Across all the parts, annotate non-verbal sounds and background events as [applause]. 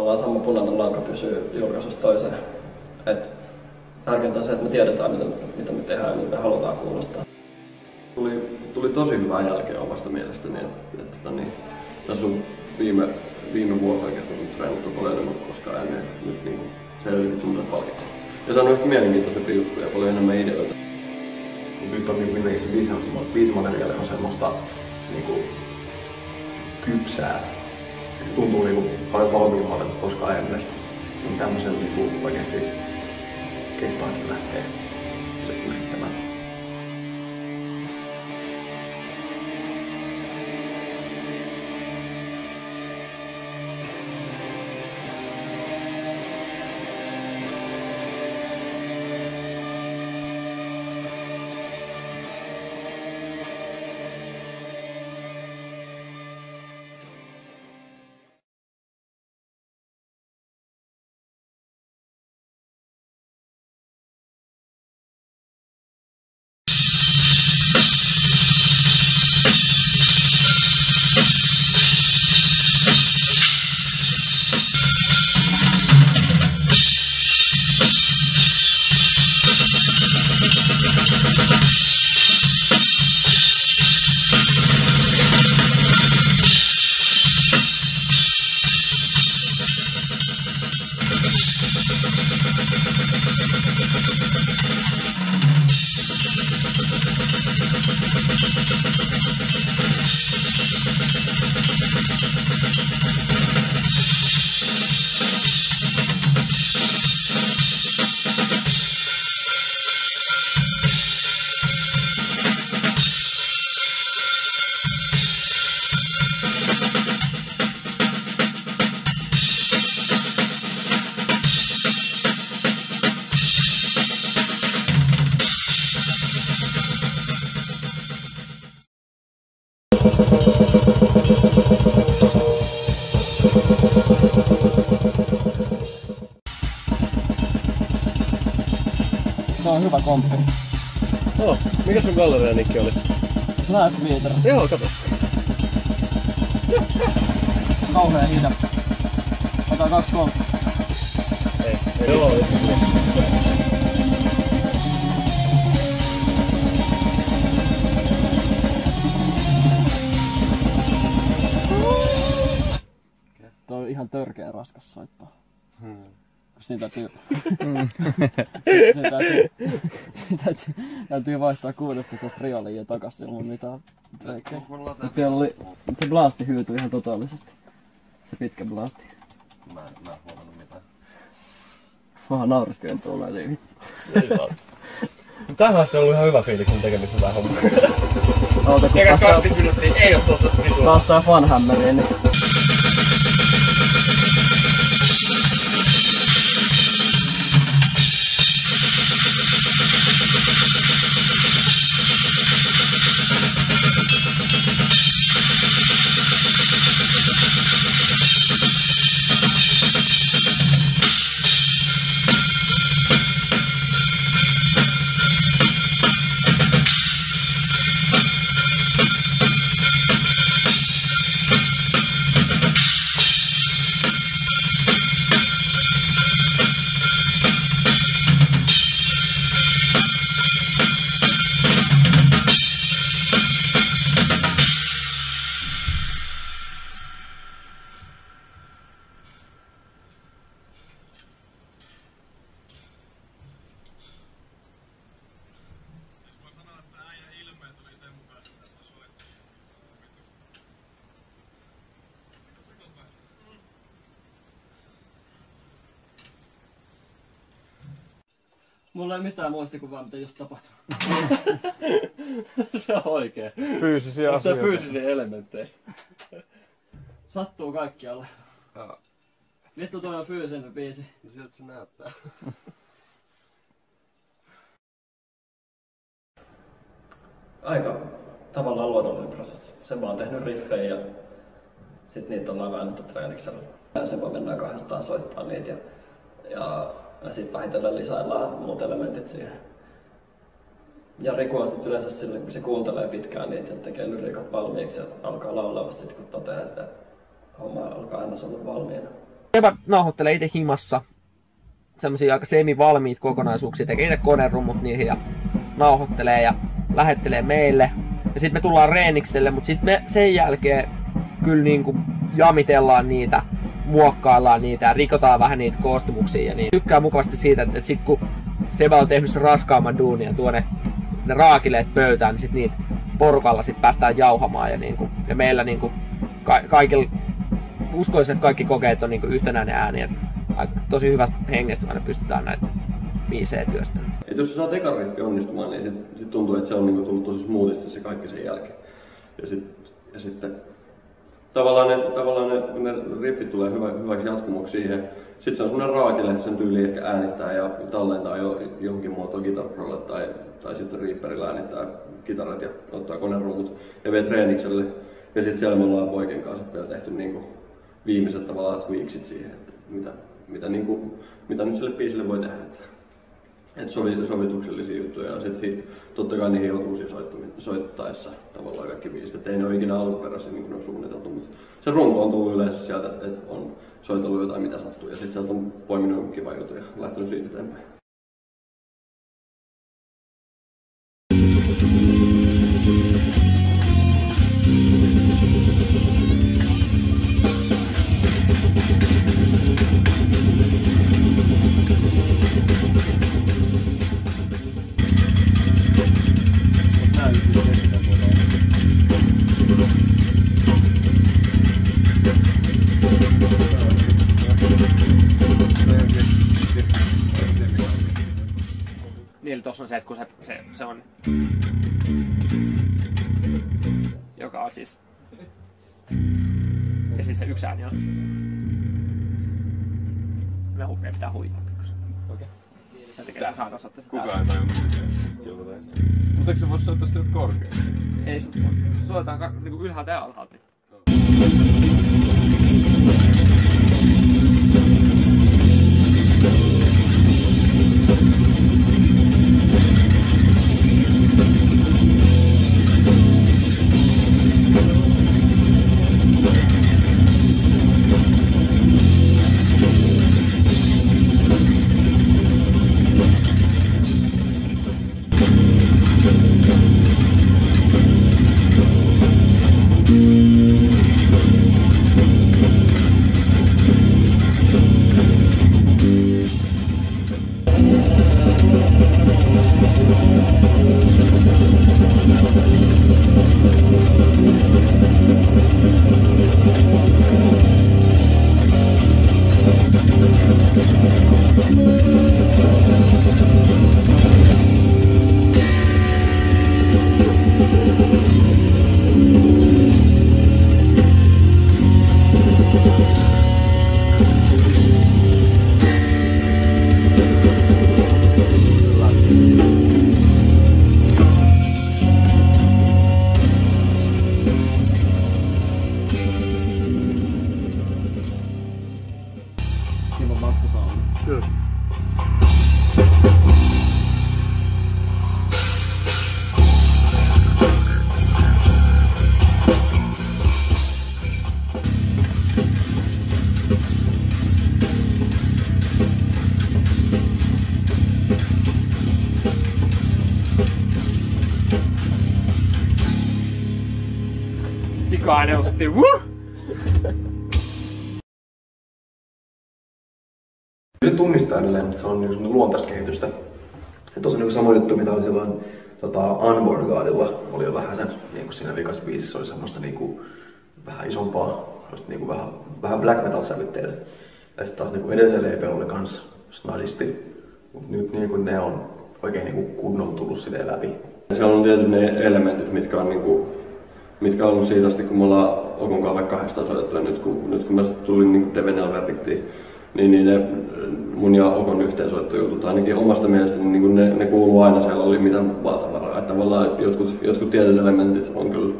Ollaan sama punainen lanka pysyy julkaisusta toiseen. Et tärkeintä on se, että me tiedetään, mitä, mitä me tehdään ja mitä me halutaan kuulostaa. Tuli, tuli tosi hyvää jälkeä omasta mielestäni. Että, että, että, tota niin, tässä on viime, viime vuosi oikeastaan treenattu paljon enemmän kuin koskaan ennen. Nyt niin kuin, se jotenkin tuntuu palkittu. Ja se on ehkä mielenkiintoisempi juttu ja paljon enemmän ideoita. Nyt on niin kuin se biisi, biisimateriaali on semmoista niin kuin, kypsää. Se tuntuu niin kuin, paljon valmiimmalta kuin koskaan ennen. Niin tämmöisen niin kuin, oikeasti kehtaakin lähtee se yrittämään. Hyvä komppi. Oh, mikä sun galleria nikki oli? Last meter. Joo, kato. Kauhea hidas. Otetaan kaksi kolme. Ei, ei Joo. Tuo on ihan törkeä raskas soittaa. Hmm. Siinä täytyy... [laughs] Siinä täytyy, täytyy, täytyy vaihtaa 16 trioliin ja takas ilman mitään breikkejä. Mut siellä oli, mut se blasti hyytyi ihan totaalisesti. Se pitkä blasti. Mä, en- mä en huomannut mitään. Vähän nauriskelen tuolla eli Tähän asti on ollut ihan hyvä fiilis mun tekemistä tää homma. Oota, kun taas, 20 minuuttia ei oo tuota vitua. taas tää fanhammeri, niin mulla ei mitään muistikuvaa, mitä just tapahtui. [laughs] Se on oikee. Fyysisiä tää asioita. fyysisiä elementtejä? Sattuu kaikkialle. Joo. Vittu toi on fyysisempi biisi. No siltä se näyttää. [laughs] Aika tavallaan luonnollinen prosessi. Sen mä oon tehnyt riffejä ja sit niitä ollaan väännetty treeniksellä. Ja sen vaan mennään kahdestaan soittaa niitä ja, ja, ja sit vähitellen lisäillään muut elementit siihen. Ja Riku on sit yleensä sille, kun se kuuntelee pitkään niitä ja tekee lyriikat valmiiksi ja alkaa laulaa vasta sit kun toteaa, että homma alkaa aina olla valmiina. Seba nauhoittelee itse himassa semmoisia aika semi-valmiit kokonaisuuksia, tekee itse konerummut niihin ja nauhoittelee ja lähettelee meille. Ja sitten me tullaan reenikselle, mutta sitten me sen jälkeen kyllä niinku jamitellaan niitä, muokkaillaan niitä ja rikotaan vähän niitä koostumuksia. Ja niin. Tykkää mukavasti siitä, että, että sit kun Seba on tehnyt sen raskaamman duunin ja tuo ne, raakileet pöytään, niin sit niitä porukalla sit päästään jauhamaan. Ja, niinku, ja meillä niinku, ka- kaikilla, uskoisin, että kaikki kokeet on niinku yhtenäinen ääni. Et aika- tosi hyvät hengessä me pystytään näitä biisejä työstämään. Et jos sä saat ekan riffi onnistumaan, niin sit, sit tuntuu, että se on niinku tullut tosi smoothisti se kaikki sen jälkeen. Ja, sit, ja sitten tavallaan ne, tavallaan ne, ne riffit tulee hyvä, hyväksi jatkumoksi siihen, sitten se on semmoinen raakile, sen tyyli ehkä äänittää ja tallentaa jo, johonkin muotoon kitarprolle tai, tai sitten Reaperillä äänittää kitarat ja ottaa konerummut ja vie treenikselle. Ja sitten siellä me ollaan poikien kanssa vielä tehty niinku viimeiset tavallaan tweaksit siihen, että mitä, mitä, niinku, mitä nyt sille biisille voi tehdä. Että sovi, sovituksellisia juttuja ja sitten totta kai niihin joutuu soittaessa tavallaan kaikki biisit. Että ei ne ole ikinä alkuperäisiä niin kuin ne on suunniteltu, mutta se runko on tullut yleensä sieltä, että on soitellut jotain mitä sattuu ja sitten sieltä on poiminut kiva juttu ja lähtenyt siitä eteenpäin. Tossa on se, että kun se, se, se on... Joka on siis... Ja siis se yksi ääni on... Me hukeen pitää huijaa. Okei. Sen takia mä saan osoittaa sitä. Kukaan ei tajunnut jotain. Mutta eikö se voi soittaa sieltä? Ei, se soitetaan ka- niinku ylhäältä ja alhaalta. Niin. Nyt tunnistaa edelleen, että se on niin luontaista kehitystä. Ja tosi niin sama juttu, mitä oli silloin tota, Unborn Godilla, oli jo vähän sen, niin kuin siinä vikassa biisissä oli semmoista niin kuin, vähän isompaa, niin kuin vähän, vähän black metal sävytteitä. Ja sitten taas niin kuin edellisellä EPllä oli kans snadisti, mutta nyt niin kuin ne on oikein niin kuin tullut silleen läpi. Siellä on tietyt ne elementit, mitkä on, niinku, mitkä on ollut siitä asti, kun me ollaan Okon kanssa kahdestaan soitettu. Ja nyt kun, nyt kun mä tulin niinku Devenel verdiktiin, niin, niin ne mun ja Okon yhteensoittojutut ainakin omasta mielestäni niin ne, ne kuuluu aina siellä oli mitä vaatavaraa. Että tavallaan jotkut, jotkut tietyt elementit on kyllä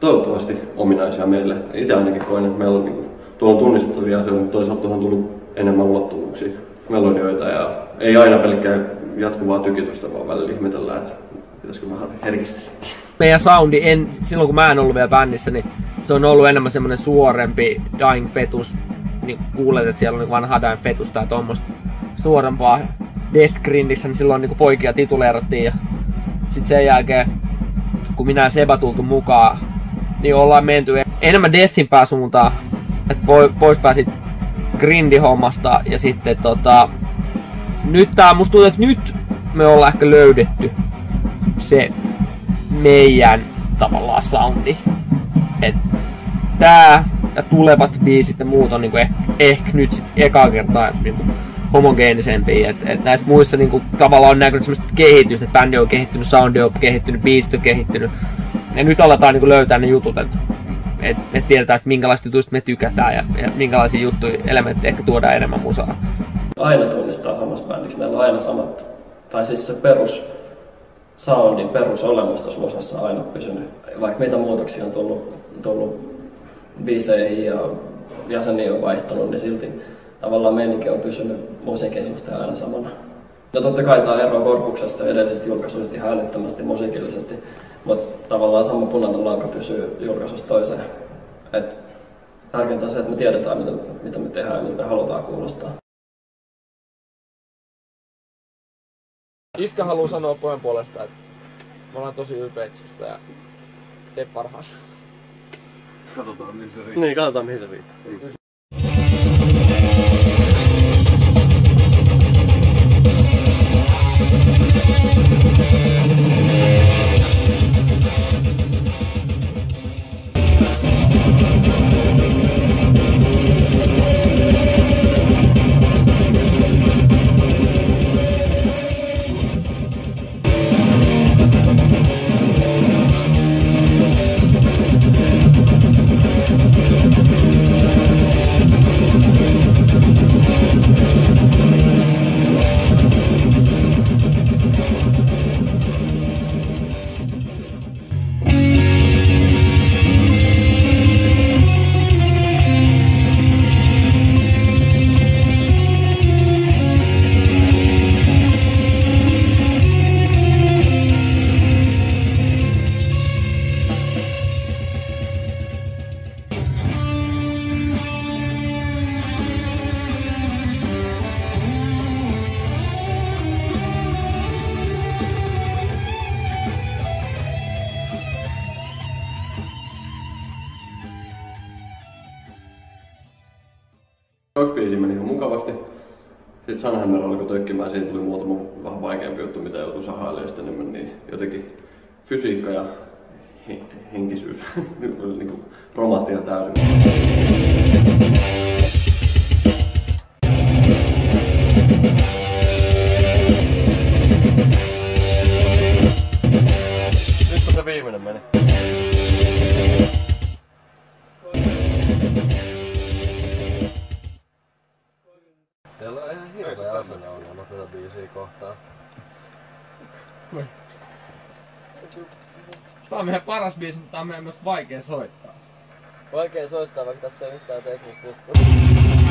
toivottavasti ominaisia meille. Itse ainakin koen, että meillä on, niin kuin, tuolla on tunnistettavia asioita, mutta toisaalta on tullut enemmän ulottuvuuksia, melodioita ja ei aina pelkkää jatkuvaa tykitystä, vaan välillä ihmetellään, että pitäisikö vähän herkistellä. meidän soundi, en, silloin kun mä en ollut vielä bändissä, niin se on ollut enemmän semmoinen suorempi Dying Fetus niin kuulet, että siellä on niin vanha Dain fetus tai tuommoista suorempaa Death Grindissä, niin silloin niin poikia tituleerattiin ja sitten sen jälkeen, kun minä ja Seba tultu mukaan, niin ollaan menty enemmän Deathin pääsuuntaan, että pois pääsit grindihommasta ja sitten tota, nyt tää musta tuntuu, että nyt me ollaan ehkä löydetty se meidän tavallaan soundi. Et tää tulevat biisit ja muut on niinku ehkä, ehkä nyt sit ekaa kertaa niinku homogeenisempi. Et, et näistä muissa niinku, tavallaan on näkynyt semmoista kehitystä, että bändi on kehittynyt, soundi on kehittynyt, biisit on kehittynyt. Ja nyt aletaan niinku löytää ne jutut, että et, et tiedetään, että minkälaista jutuista me tykätään ja, ja minkälaisia juttuja, elementtejä ehkä tuodaan enemmän musaa. Aina tunnistaa samassa bändissä. Meillä on aina samat, tai siis se perus soundin perusolemus tuossa musassa aina pysynyt. Vaikka mitä muutoksia on tullut, tullut biiseihin ja jäseniä on vaihtunut, niin silti tavallaan meininki on pysynyt musiikin suhteen aina samana. No totta kai tämä ero Korpuksesta ja edellisestä julkaisuista ihan älyttömästi musiikillisesti, mutta tavallaan sama punainen lanka pysyy julkaisusta toiseen. Et tärkeintä on se, että me tiedetään, mitä, mitä me tehdään ja mitä me halutaan kuulostaa. Iskä haluaa sanoa pojan puolesta, että me ollaan tosi ylpeitä ja tee parhaas. Katsotaan mihin se riittää. Niin, katsotaan mihin se riittää. Kaksi alkoi tökkimään, siinä tuli muutama vähän vaikeampi juttu, mitä joutui sahailemaan. Sitten niin meni jotenkin fysiikka ja he- henkisyys [laughs] niin romahti ihan täysin. Biisi, mutta tämä on meidän myös vaikea soittaa. Vaikea soittaa, vaikka tässä ei yhtään teknistä juttua.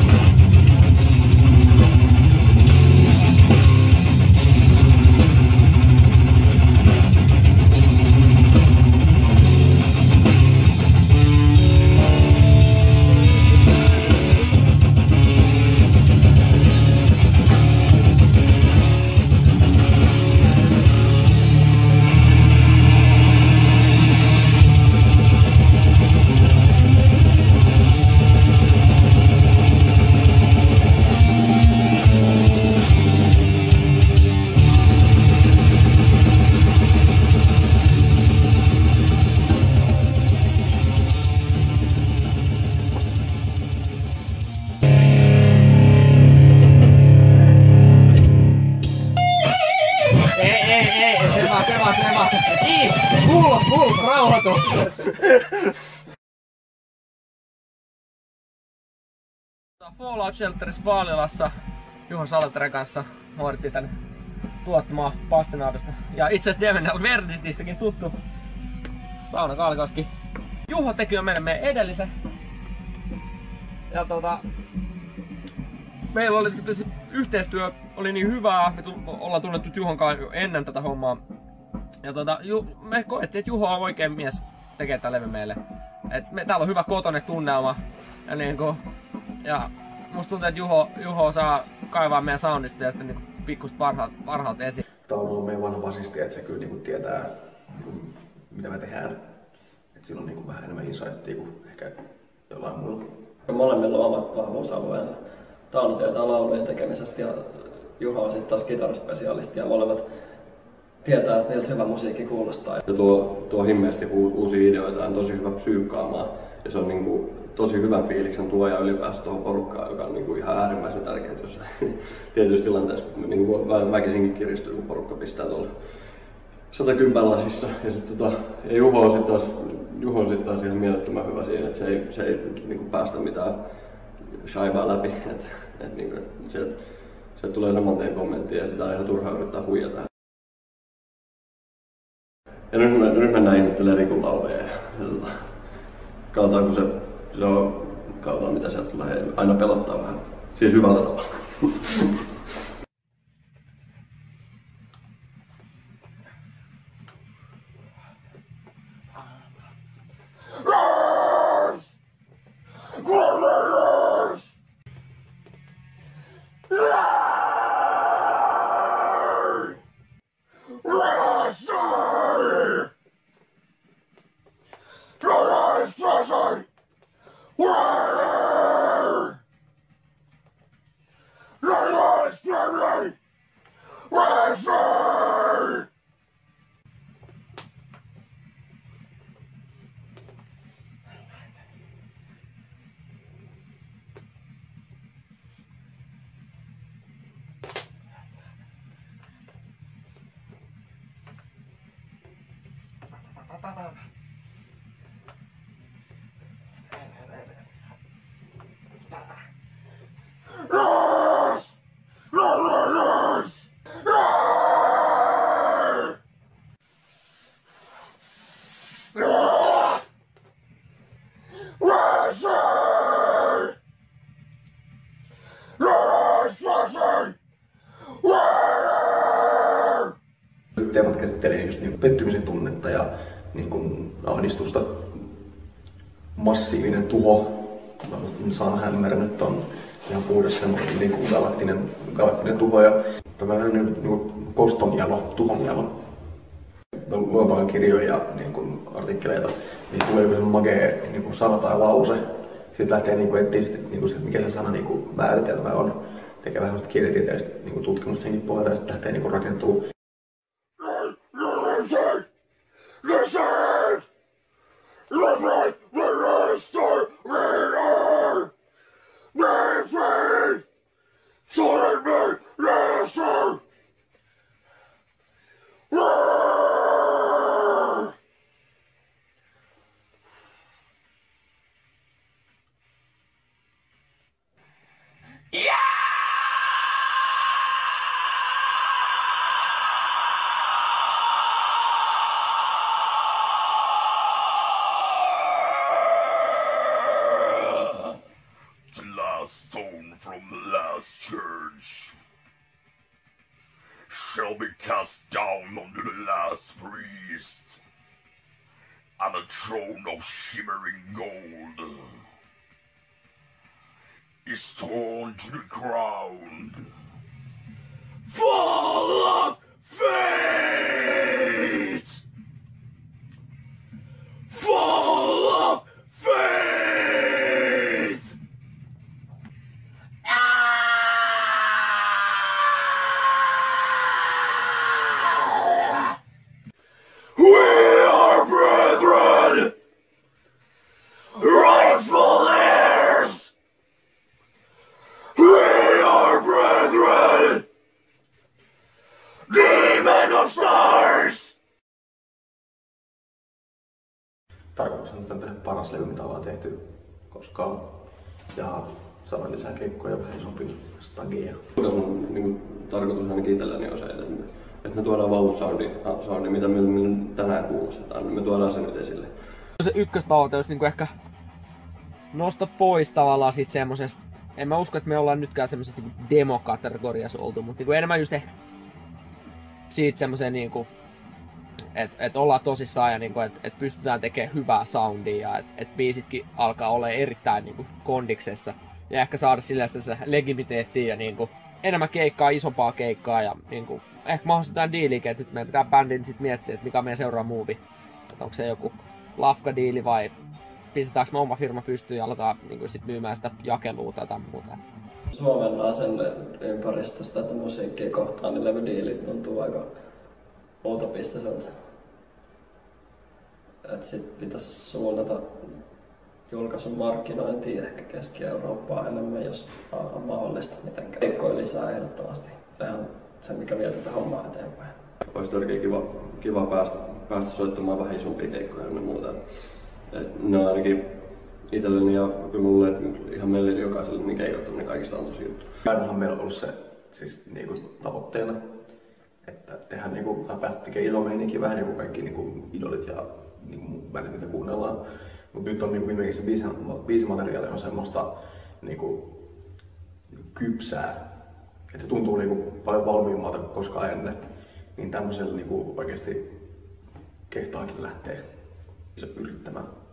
Vaan, se vaan. Iis, kuulu, kuulu, rauhoitu. Fallout Shelterissa Vaalilassa Juho Salateren kanssa hoidettiin tänne tuottamaa pastinaadasta. Ja itse asiassa Devenel Verditistäkin tuttu Sauna Kaalikoski. Juho teki jo meille meidän edellisen. Ja tota, meillä oli yhteistyö oli niin hyvää, me ollaan tunnettu Juhon kanssa ennen tätä hommaa. Ja tota, Ju- me koettiin, että Juho on oikein mies tekee tämän levy meille. Et me, täällä on hyvä kotonen tunnelma. Ja, niinku, ja musta tuntuu, että Juho, Juho osaa kaivaa meidän soundista ja sitten niin pikkusta parhaat, parhaat esiin. Tämä on ollut meidän vanha basisti, että se kyllä niin kuin tietää, niin kuin, mitä me tehdään. Että sillä on niin kuin vähän enemmän insightia kuin ehkä jollain muulla. Molemmilla on omat vahvuusalueensa. Tauno tietää laulujen tekemisestä ja Juha on sitten taas kitaraspesialisti ja molemmat tietää, että miltä hyvä musiikki kuulostaa. Ja tuo, tuo himmeästi uu- uusia ideoita on tosi hyvä psyykkaamaan. Ja se on niin kuin, tosi hyvän fiiliksen tuoja ylipäänsä tuohon porukkaan, joka on niin kuin ihan äärimmäisen tärkeää jossain [laughs] tietyissä tilanteissa, niin kuin vä- väkisinkin kiristyy, kun porukka pistää tuolla 110 lasissa. Ja sitten tota, ja Juho on sitten taas, Juho on sit taas ihan mielettömän hyvä siinä, että se ei, se ei niin kuin päästä mitään shaivaa läpi. [laughs] Et, et niin kuin, sieltä, sieltä tulee saman tien kommenttia ja sitä on ihan turha yrittää huijata. Ja nyt, mä, nyt mennään ihmettelemään Rikun lauleja. Ja, ja katsotaan, kun se, se on, katsotaan mitä sieltä tulee. Aina pelottaa vähän. Siis hyvällä tavalla. Teemat käsittelee just niin pettymisen tunnetta ja niin kuin ahdistusta. Massiivinen tuho. San Hammer nyt on ihan puhdas semmoinen niin kuin galaktinen, galaktinen tuho ja tämä on niin, niin kuin koston jalo, tuhon jalo. Mä luen paljon kirjoja ja niin kuin artikkeleita, niin tulee joku magee niin kuin sana tai lause. Sitten lähtee niin kuin etsiä, niin kuin, mikä se sana niin kuin määritelmä on. Tekee vähän kielitieteellistä niin tutkimusta senkin pohjalta ja sitten lähtee niin kuin rakentuu Sorry, man, last time! Priest, and a throne of shimmering gold is torn to the ground. Fall of fate! Se ykköstavoite olisi niinku ehkä nosta pois tavallaan sit semmosesta, en mä usko, että me ollaan nytkään semmosessa niinku demokategoriassa oltu, mutta niinku enemmän just ehkä siitä semmoisen niinku, että et ollaan tosissaan ja niinku, että et pystytään tekemään hyvää soundia ja että et biisitkin alkaa olla erittäin niinku kondiksessa. ja ehkä saada sillä sitä se legitimiteettiä ja niinku, enemmän keikkaa, isompaa keikkaa ja niinku, ehkä mahdollisesti jotain diiliä, että nyt meidän pitää bändin sit miettiä, että mikä on meidän seuraava muuvi. Että onko se joku lafka-diili vai pistetäänkö me oma firma pystyyn ja aletaan niinku, sit myymään sitä jakelua tai jotain muuta. Suomen sen ympäristöstä, että musiikkia kohtaan, niin levydiilit tuntuu aika uutopisteiselta. Et sit pitäisi suunnata julkaisun markkinointiin ehkä Keski-Eurooppaa enemmän, jos on mahdollista mitenkään. Keikkoja lisää ehdottomasti. Sehän on se, mikä vie tätä hommaa eteenpäin. Olisi todellakin kiva, kiva päästä, päästä soittamaan vähän isompia keikkoja ja muuta. Et ne on ainakin itselleni ja kyllä mulle ihan meille jokaiselle niin keikat on ne kaikista on tosi juttu. Ainahan meillä on ollut se siis niinku tavoitteena, että tehdään niinku, tai päästä tekemään ilomeininkiä vähän niinku kaikki niinku idolit ja niinku bändit, mitä kuunnellaan. Mutta nyt on niinku viimeksi se biisi, biisimateriaali on semmoista niinku kypsää, että tuntuu niinku paljon valmiimmalta kuin koskaan ennen. Niin tämmöisellä niinku oikeasti kehtaakin lähteä yrittämään.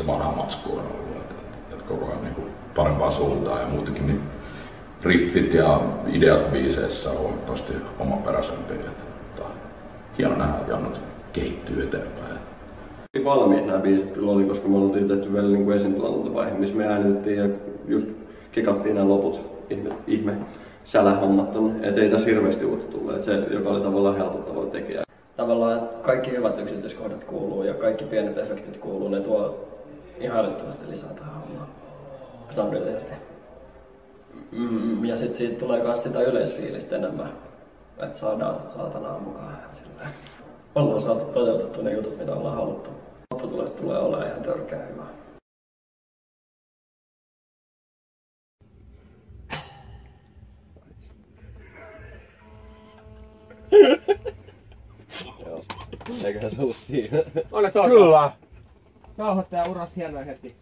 Se vanha matsku on ollut. Et, et, et koko ajan niinku parempaa suuntaan ja muutenkin niin riffit ja ideat biiseissä on huomattavasti omaperäisempiä. Et, tota, hieno nähdä, että Jannut kehittyy eteenpäin. valmiit nämä biisit kyllä oli, koska me oltiin tehty vielä niin esintuotantovaihe, missä me äänitettiin ja just kikattiin nämä loput ihme, ihme sälähommat on, et ei tässä hirveästi uutta tullut, et se, joka oli tavallaan helpottava tekijä. Tavallaan että kaikki hyvät yksityiskohdat kuuluu ja kaikki pienet efektit kuuluu, ne tuo ihan älyttömästi lisää tähän hommaan. Soundillisesti. Mm, ja sitten siitä tulee myös sitä yleisfiilistä enemmän, että saadaan saatanaa mukaan. Silleen. Ollaan saatu toteutettu ne jutut, mitä ollaan haluttu. Lopputulos tulee olemaan ihan törkeä hyvä. Eiköhän se ollut siinä. Onneksi Kyllä! Nauhoittaja uras hienoja hetki.